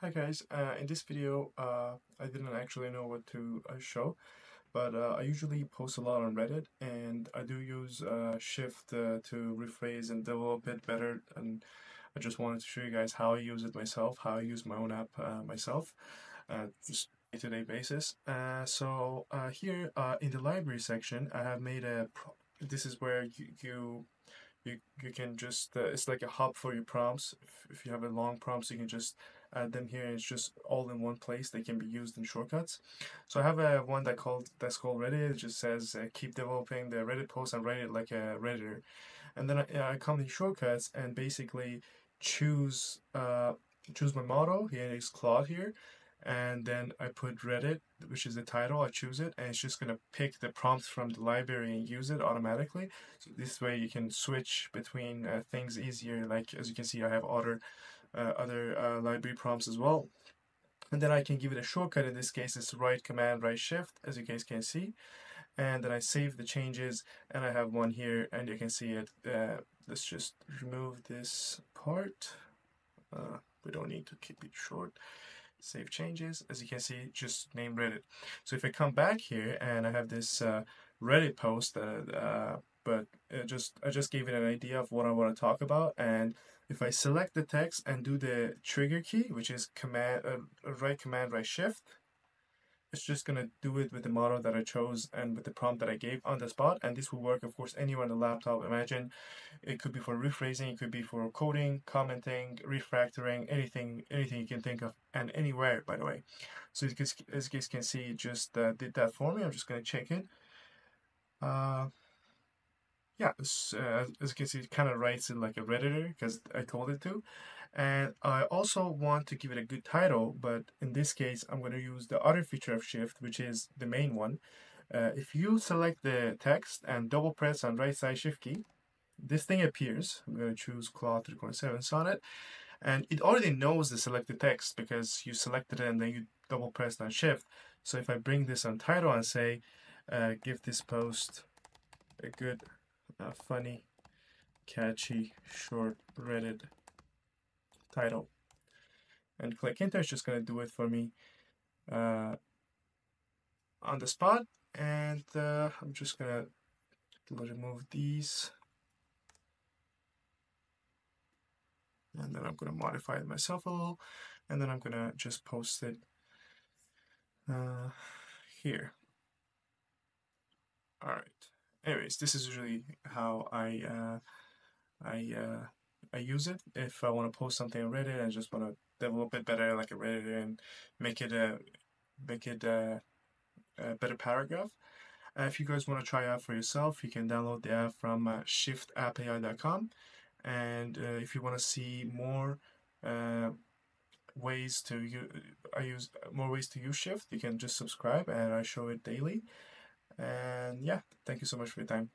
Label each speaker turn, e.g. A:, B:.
A: Hi guys, uh, in this video uh, I didn't actually know what to uh, show but uh, I usually post a lot on Reddit and I do use uh, Shift uh, to rephrase and develop it better and I just wanted to show you guys how I use it myself, how I use my own app myself just day-to-day -day basis. so here in the library section I have made a, this is where you, you you, you can just, it's like a hub for your prompts. If, if you have a long prompts, you can just add them here. It's just all in one place. They can be used in shortcuts. So I have a one that called that's called Reddit. It just says uh, keep developing the Reddit post and write it like a redditor. And then I, I come to shortcuts and basically choose uh, choose my model. Here is Claude here and then I put Reddit, which is the title, I choose it, and it's just going to pick the prompts from the library and use it automatically. So this way you can switch between uh, things easier, like as you can see I have other, uh, other uh, library prompts as well. And then I can give it a shortcut, in this case it's right command, right shift, as you guys can see. And then I save the changes, and I have one here, and you can see it. Uh, let's just remove this part. Uh, we don't need to keep it short save changes. As you can see, just name Reddit. So if I come back here and I have this uh, Reddit post, uh, uh, but just I just gave it an idea of what I want to talk about. And if I select the text and do the trigger key, which is command uh, right command right shift, it's just going to do it with the model that I chose and with the prompt that I gave on the spot. And this will work, of course, anywhere on the laptop. Imagine it could be for rephrasing, it could be for coding, commenting, refactoring, anything, anything you can think of, and anywhere, by the way. So as you guys can see, just uh, did that for me. I'm just going to check it. Uh, yeah, as, uh, as you can see, it kind of writes it like a redditor because I told it to. And I also want to give it a good title, but in this case, I'm going to use the other feature of Shift, which is the main one. Uh, if you select the text and double press on right side Shift key, this thing appears. I'm going to choose Claude 3.7 Sonnet. And it already knows the selected text because you selected it and then you double pressed on Shift. So if I bring this on title and say, uh, give this post a good, uh, funny, catchy, short Reddit title. And click enter it's just going to do it for me uh, on the spot. And uh, I'm just going to remove these. And then I'm going to modify it myself a little. And then I'm going to just post it uh, here. Alright anyways this is usually how I uh, I uh, I use it if I want to post something on Reddit and just want to develop it better like a Reddit and make it a make it a, a better paragraph. Uh, if you guys want to try out for yourself, you can download the app from uh, shiftappai.com. And uh, if you want to see more uh, ways to use, I use more ways to use Shift, you can just subscribe, and I show it daily. And yeah, thank you so much for your time.